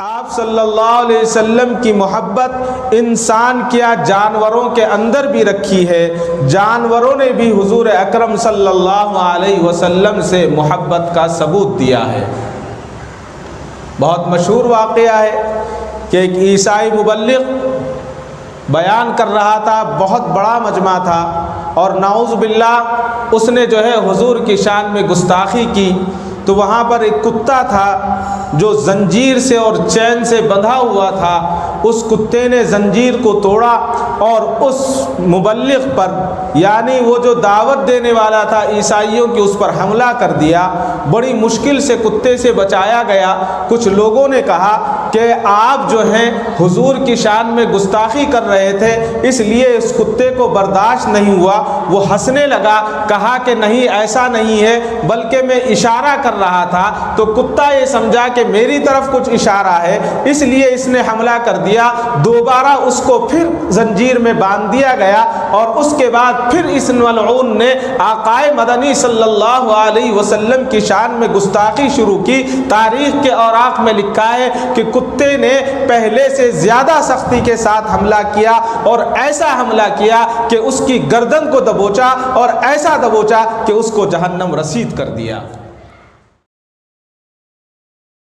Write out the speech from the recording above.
आप सल्लल्लाहु अलैहि वसल्लम की मोहब्बत इंसान क्या जानवरों के अंदर भी रखी है जानवरों ने भी हुजूर अकरम सल्लल्लाहु अलैहि वसल्लम से मोहब्बत का सबूत दिया है बहुत मशहूर वाक़ है कि एक ईसाई मुबल्लिग बयान कर रहा था बहुत बड़ा मजमा था और नाउज़ बिल्ला उसने जो है हुजूर की शान में गुस्ताखी की। तो वहाँ पर एक कुत्ता था जो जंजीर से और चैन से बंधा हुआ था, उस कुत्ते ने जंजीर को तोड़ा और उस मुबल्लिग पर, यानी वो जो दावत देने वाला था, ईसाइयों की उस पर हमला कर दिया। बड़ी मुश्किल से कुत्ते से बचाया गया। कुछ लोगों ने कहा कि आप जो हैं, हुजूर की शान में गुस्ताखी कर रहे थे, इसलिए इस कुत्ते को बर्दाश्त नहीं हुआ। वो हंसने लगा, कहा कि नहीं, ऐसा नहीं है, बल्कि मैं इशारा कर रहा था। तो कुत्ता ये समझा कि मेरी तरफ़ कुछ इशारा है, इसलिए इसने हमला कर दिया। दोबारा उसको फिर जंजीर में बाँध दिया गया और उसके बाद फिर इस मलून ने आकाए मदनी सल्लल्लाहु अलैहि वसल्लम की शान में गुस्ताखी शुरू की। तारीख के औराक में लिखा है कि कुत्ते ने पहले से ज़्यादा सख्ती के साथ हमला किया और ऐसा हमला किया कि उसकी गर्दन को दबोचा और ऐसा दबोचा कि उसको जहन्नम रसीद कर दिया।